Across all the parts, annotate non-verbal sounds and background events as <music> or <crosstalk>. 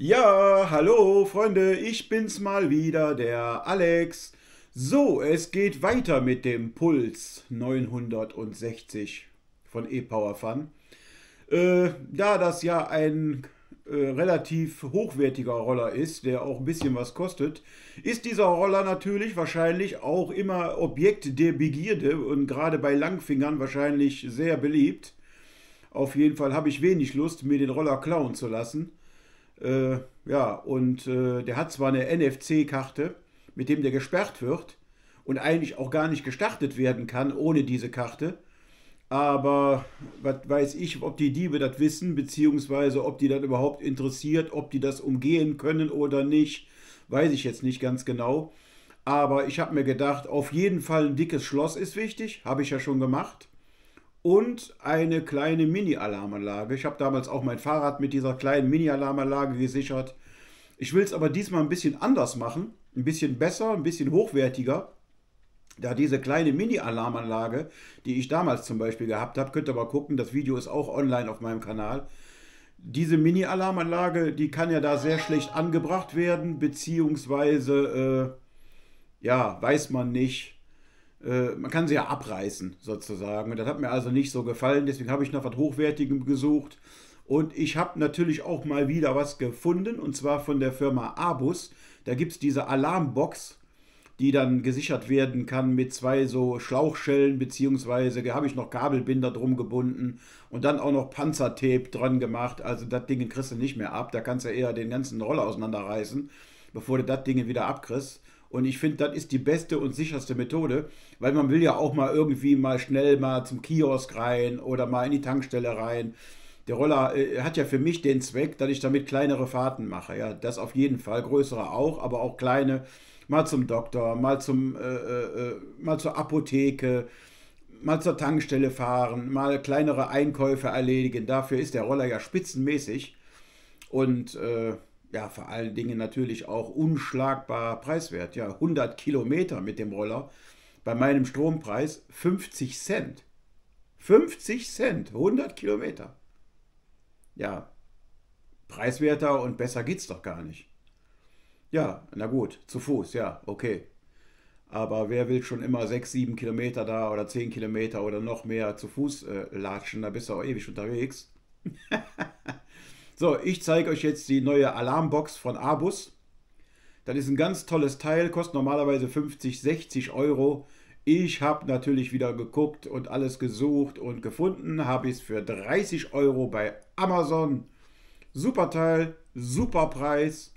Ja, hallo Freunde, ich bin's mal wieder, der Alex. So, es geht weiter mit dem Puls 960 von E-Power Fun. Äh, da das ja ein äh, relativ hochwertiger Roller ist, der auch ein bisschen was kostet, ist dieser Roller natürlich wahrscheinlich auch immer Objekt der Begierde und gerade bei Langfingern wahrscheinlich sehr beliebt. Auf jeden Fall habe ich wenig Lust, mir den Roller klauen zu lassen. Äh, ja, und äh, der hat zwar eine NFC-Karte, mit dem der gesperrt wird und eigentlich auch gar nicht gestartet werden kann ohne diese Karte. Aber was weiß ich, ob die Diebe das wissen, beziehungsweise ob die das überhaupt interessiert, ob die das umgehen können oder nicht, weiß ich jetzt nicht ganz genau. Aber ich habe mir gedacht, auf jeden Fall ein dickes Schloss ist wichtig, habe ich ja schon gemacht und eine kleine Mini-Alarmanlage. Ich habe damals auch mein Fahrrad mit dieser kleinen Mini-Alarmanlage gesichert. Ich will es aber diesmal ein bisschen anders machen, ein bisschen besser, ein bisschen hochwertiger. Da diese kleine Mini-Alarmanlage, die ich damals zum Beispiel gehabt habe, könnt ihr mal gucken, das Video ist auch online auf meinem Kanal. Diese Mini-Alarmanlage, die kann ja da sehr schlecht angebracht werden, beziehungsweise, äh, ja, weiß man nicht, äh, man kann sie ja abreißen, sozusagen. Und das hat mir also nicht so gefallen, deswegen habe ich nach was Hochwertigem gesucht. Und ich habe natürlich auch mal wieder was gefunden, und zwar von der Firma Abus. Da gibt es diese Alarmbox, die dann gesichert werden kann mit zwei so Schlauchschellen, beziehungsweise habe ich noch Kabelbinder drum gebunden und dann auch noch Panzertape dran gemacht. Also das Ding kriegst du nicht mehr ab, da kannst du eher den ganzen Roller auseinanderreißen, bevor du das Ding wieder abkriegst. Und ich finde, das ist die beste und sicherste Methode, weil man will ja auch mal irgendwie mal schnell mal zum Kiosk rein oder mal in die Tankstelle rein. Der Roller äh, hat ja für mich den Zweck, dass ich damit kleinere Fahrten mache. Ja, das auf jeden Fall, größere auch, aber auch kleine. Mal zum Doktor, mal zum, äh, äh, äh mal zur Apotheke, mal zur Tankstelle fahren, mal kleinere Einkäufe erledigen. Dafür ist der Roller ja spitzenmäßig. Und äh, ja, vor allen Dingen natürlich auch unschlagbar preiswert. Ja, 100 Kilometer mit dem Roller. Bei meinem Strompreis 50 Cent. 50 Cent, 100 Kilometer. Ja, preiswerter und besser geht's doch gar nicht. Ja, na gut, zu Fuß, ja, okay. Aber wer will schon immer 6, 7 Kilometer da oder 10 Kilometer oder noch mehr zu Fuß äh, latschen? Da bist du auch ewig unterwegs. <laughs> So, ich zeige euch jetzt die neue Alarmbox von Abus. Das ist ein ganz tolles Teil, kostet normalerweise 50, 60 Euro. Ich habe natürlich wieder geguckt und alles gesucht und gefunden, habe ich es für 30 Euro bei Amazon. Super Teil, super Preis.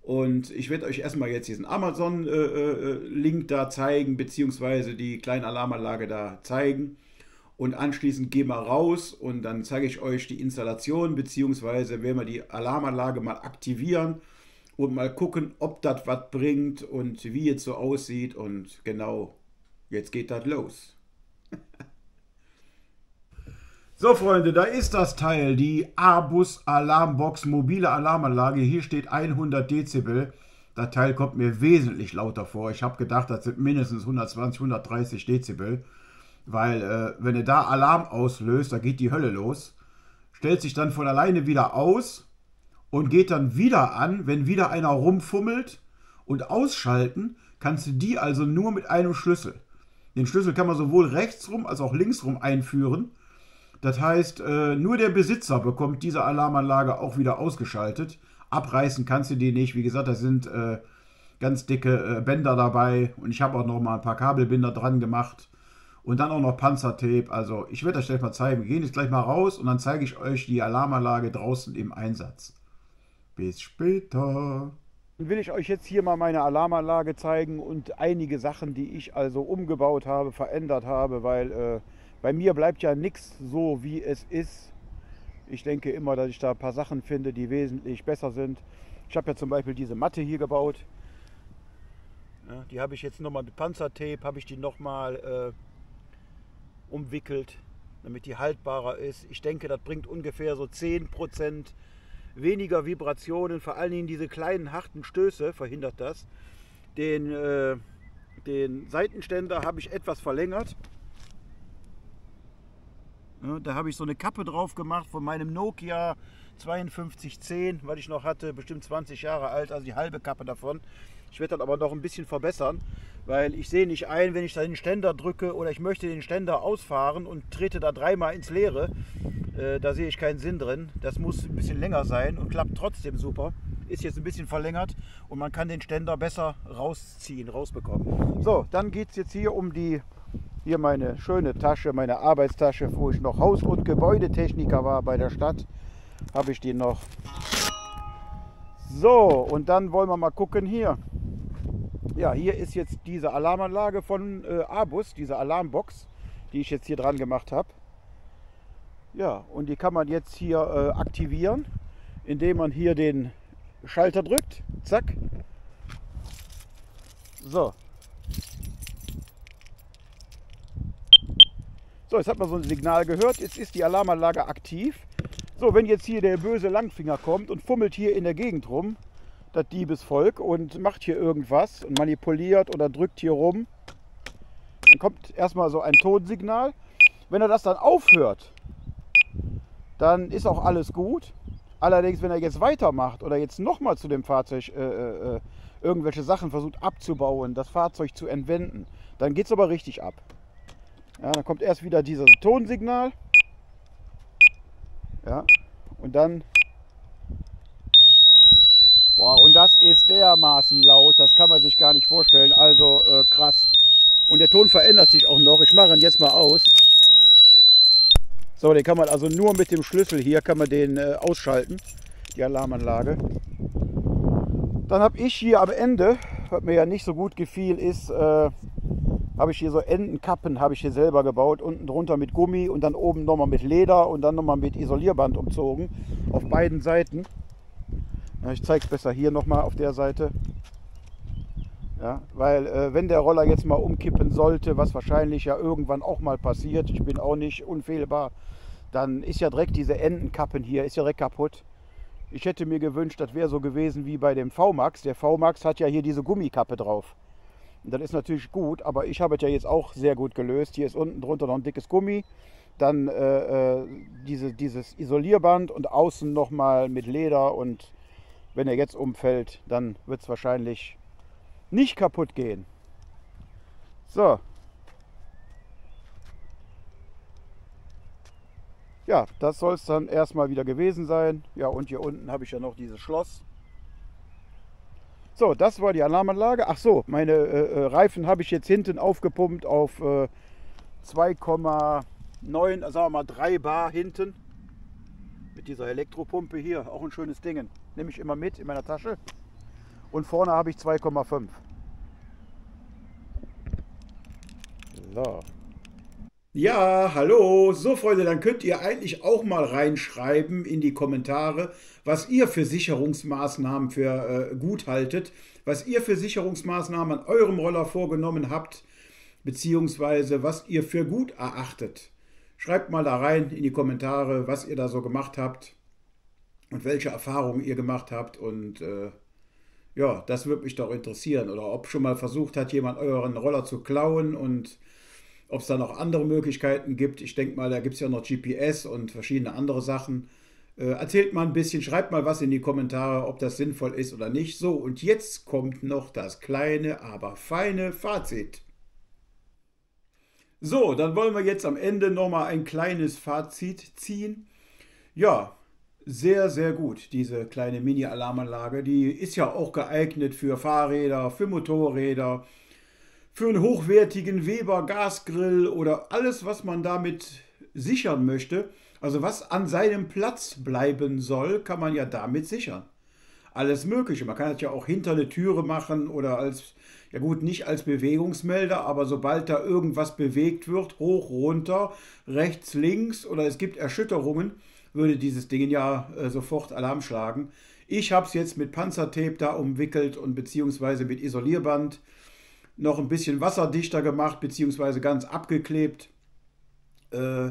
Und ich werde euch erstmal jetzt diesen Amazon-Link äh, äh, da zeigen, beziehungsweise die kleine Alarmanlage da zeigen und anschließend gehen wir raus und dann zeige ich euch die Installation, beziehungsweise werden wir die Alarmanlage mal aktivieren und mal gucken, ob das was bringt und wie es so aussieht und genau, jetzt geht das los. <laughs> So Freunde, da ist das Teil, die Abus Alarmbox mobile Alarmanlage. Hier steht 100 Dezibel. Das Teil kommt mir wesentlich lauter vor. Ich habe gedacht, das sind mindestens 120, 130 Dezibel. Weil äh, wenn er da Alarm auslöst, da geht die Hölle los. Stellt sich dann von alleine wieder aus und geht dann wieder an, wenn wieder einer rumfummelt. Und ausschalten kannst du die also nur mit einem Schlüssel. Den Schlüssel kann man sowohl rechtsrum als auch linksrum einführen. Das heißt, äh, nur der Besitzer bekommt diese Alarmanlage auch wieder ausgeschaltet. Abreißen kannst du die nicht. Wie gesagt, da sind äh, ganz dicke äh, Bänder dabei. Und ich habe auch noch mal ein paar Kabelbinder dran gemacht. Und dann auch noch Panzertape. Also ich werde euch gleich mal zeigen. Wir gehen jetzt gleich mal raus und dann zeige ich euch die Alarmanlage draußen im Einsatz. Bis später. Dann will ich euch jetzt hier mal meine Alarmanlage zeigen und einige Sachen, die ich also umgebaut habe, verändert habe, weil äh, bei mir bleibt ja nichts so, wie es ist. Ich denke immer, dass ich da ein paar Sachen finde, die wesentlich besser sind. Ich habe ja zum Beispiel diese Matte hier gebaut. Ja, die habe ich jetzt nochmal mit Panzertape, habe ich die nochmal äh, umwickelt, damit die haltbarer ist. Ich denke, das bringt ungefähr so 10% weniger Vibrationen, vor allen Dingen diese kleinen harten Stöße verhindert das. Den, äh, den Seitenständer habe ich etwas verlängert. Da habe ich so eine Kappe drauf gemacht von meinem Nokia 5210, was ich noch hatte, bestimmt 20 Jahre alt, also die halbe Kappe davon. Ich werde das aber noch ein bisschen verbessern, weil ich sehe nicht ein, wenn ich da den Ständer drücke oder ich möchte den Ständer ausfahren und trete da dreimal ins Leere. Äh, da sehe ich keinen Sinn drin. Das muss ein bisschen länger sein und klappt trotzdem super. Ist jetzt ein bisschen verlängert und man kann den Ständer besser rausziehen, rausbekommen. So, dann geht es jetzt hier um die, hier meine schöne Tasche, meine Arbeitstasche, wo ich noch Haus- und Gebäudetechniker war bei der Stadt. Habe ich die noch. So, und dann wollen wir mal gucken hier. Ja, hier ist jetzt diese Alarmanlage von äh, Abus, diese Alarmbox, die ich jetzt hier dran gemacht habe. Ja, und die kann man jetzt hier äh, aktivieren, indem man hier den Schalter drückt. Zack. So. So, jetzt hat man so ein Signal gehört. Jetzt ist die Alarmanlage aktiv. So, wenn jetzt hier der böse Langfinger kommt und fummelt hier in der Gegend rum, das Diebesvolk, und macht hier irgendwas und manipuliert oder drückt hier rum, dann kommt erstmal so ein Tonsignal. Wenn er das dann aufhört, dann ist auch alles gut. Allerdings, wenn er jetzt weitermacht oder jetzt nochmal zu dem Fahrzeug äh, äh, äh, irgendwelche Sachen versucht abzubauen, das Fahrzeug zu entwenden, dann geht es aber richtig ab. Ja, dann kommt erst wieder dieses Tonsignal. Ja, und dann. Wow, und das ist dermaßen laut, das kann man sich gar nicht vorstellen. Also äh, krass. Und der Ton verändert sich auch noch. Ich mache ihn jetzt mal aus. So, den kann man also nur mit dem Schlüssel hier kann man den äh, ausschalten, die Alarmanlage. Dann habe ich hier am Ende, was mir ja nicht so gut gefiel, ist, äh, habe ich hier so Endenkappen habe ich hier selber gebaut, unten drunter mit Gummi und dann oben nochmal mit Leder und dann nochmal mit Isolierband umzogen auf beiden Seiten. Ja, ich zeige es besser hier nochmal auf der Seite. Ja, weil äh, wenn der Roller jetzt mal umkippen sollte, was wahrscheinlich ja irgendwann auch mal passiert, ich bin auch nicht unfehlbar, dann ist ja direkt diese Endenkappen hier, ist ja direkt kaputt. Ich hätte mir gewünscht, das wäre so gewesen wie bei dem VMAX. Der VMAX hat ja hier diese Gummikappe drauf. Das ist natürlich gut, aber ich habe es ja jetzt auch sehr gut gelöst. Hier ist unten drunter noch ein dickes Gummi, dann äh, äh diese, dieses Isolierband und außen nochmal mit Leder und wenn er jetzt umfällt, dann wird es wahrscheinlich nicht kaputt gehen. So. Ja, das soll es dann erstmal wieder gewesen sein. Ja, und hier unten habe ich ja noch dieses Schloss. So, das war die Alarmanlage. Ach so, meine äh, äh Reifen habe ich jetzt hinten aufgepumpt auf äh, 2,9, sagen wir mal 3 Bar hinten. Mit dieser Elektropumpe hier, auch ein schönes Ding. Nehme ich immer mit in meiner Tasche und vorne habe ich 2,5. So. Ja, hallo. So, Freunde, dann könnt ihr eigentlich auch mal reinschreiben in die Kommentare, was ihr für Sicherungsmaßnahmen für äh, gut haltet, was ihr für Sicherungsmaßnahmen an eurem Roller vorgenommen habt, beziehungsweise was ihr für gut erachtet. Schreibt mal da rein in die Kommentare, was ihr da so gemacht habt und welche Erfahrungen ihr gemacht habt und äh, ja, das würde mich doch interessieren. Oder ob schon mal versucht hat, jemand euren Roller zu klauen und ob es da noch andere Möglichkeiten gibt. Ich denke mal, da gibt es ja noch GPS und verschiedene andere Sachen. Äh, erzählt mal ein bisschen, schreibt mal was in die Kommentare, ob das sinnvoll ist oder nicht. So, und jetzt kommt noch das kleine, aber feine Fazit. So, dann wollen wir jetzt am Ende nochmal ein kleines Fazit ziehen. Ja, sehr, sehr gut, diese kleine Mini-Alarmanlage. Die ist ja auch geeignet für Fahrräder, für Motorräder, für einen hochwertigen Weber Gasgrill oder alles, was man damit sichern möchte. Also was an seinem Platz bleiben soll, kann man ja damit sichern. Alles Mögliche. Man kann das ja auch hinter eine Türe machen oder als, ja gut, nicht als Bewegungsmelder, aber sobald da irgendwas bewegt wird, hoch, runter, rechts, links oder es gibt Erschütterungen, würde dieses Ding ja äh, sofort Alarm schlagen. Ich habe es jetzt mit Panzertape da umwickelt und beziehungsweise mit Isolierband noch ein bisschen wasserdichter gemacht, beziehungsweise ganz abgeklebt. Äh,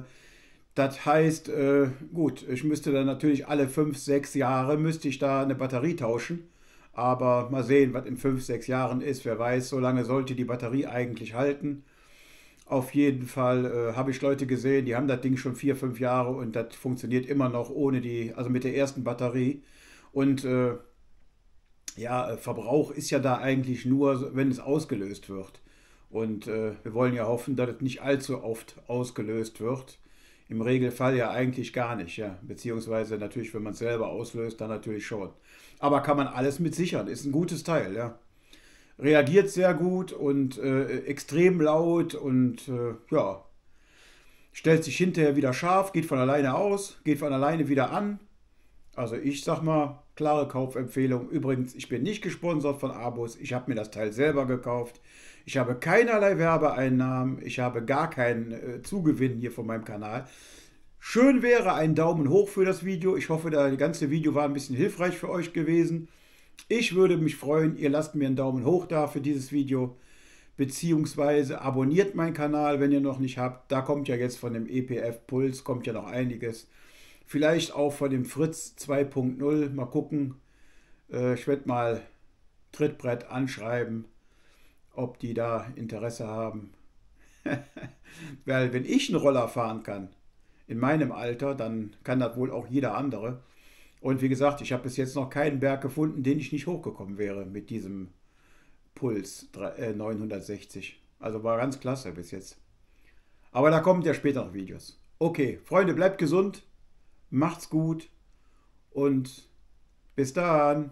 das heißt, äh, gut, ich müsste dann natürlich alle 5, 6 Jahre müsste ich da eine Batterie tauschen. Aber mal sehen, was in 5, 6 Jahren ist. Wer weiß, so lange sollte die Batterie eigentlich halten. Auf jeden Fall äh, habe ich Leute gesehen, die haben das Ding schon vier, fünf Jahre und das funktioniert immer noch ohne die, also mit der ersten Batterie. Und äh, ja, äh, Verbrauch ist ja da eigentlich nur, wenn es ausgelöst wird. Und äh, wir wollen ja hoffen, dass es nicht allzu oft ausgelöst wird. Im Regelfall ja eigentlich gar nicht, ja. Beziehungsweise natürlich, wenn man es selber auslöst, dann natürlich schon. Aber kann man alles mit sichern. Ist ein gutes Teil, ja reagiert sehr gut und äh, extrem laut und äh, ja, stellt sich hinterher wieder scharf, geht von alleine aus, geht von alleine wieder an. Also ich sag mal, klare Kaufempfehlung. Übrigens, ich bin nicht gesponsert von Abos, ich habe mir das Teil selber gekauft. Ich habe keinerlei Werbeeinnahmen, ich habe gar keinen äh, Zugewinn hier von meinem Kanal. Schön wäre ein Daumen hoch für das Video. Ich hoffe, das ganze Video war ein bisschen hilfreich für euch gewesen. Ich würde mich freuen, ihr lasst mir einen Daumen hoch da für dieses Video, beziehungsweise abonniert meinen Kanal, wenn ihr noch nicht habt. Da kommt ja jetzt von dem EPF Puls, kommt ja noch einiges. Vielleicht auch von dem Fritz 2.0, mal gucken. Äh, ich werde mal Trittbrett anschreiben, ob die da Interesse haben. <laughs> Weil wenn ich einen Roller fahren kann, in meinem Alter, dann kann das wohl auch jeder andere. Und wie gesagt, ich habe bis jetzt noch keinen Berg gefunden, den ich nicht hochgekommen wäre mit diesem Puls 960. Äh, also war ganz klasse bis jetzt. Aber da kommen ja später noch Videos. Okay, Freunde, bleibt gesund, macht's gut und bis dann.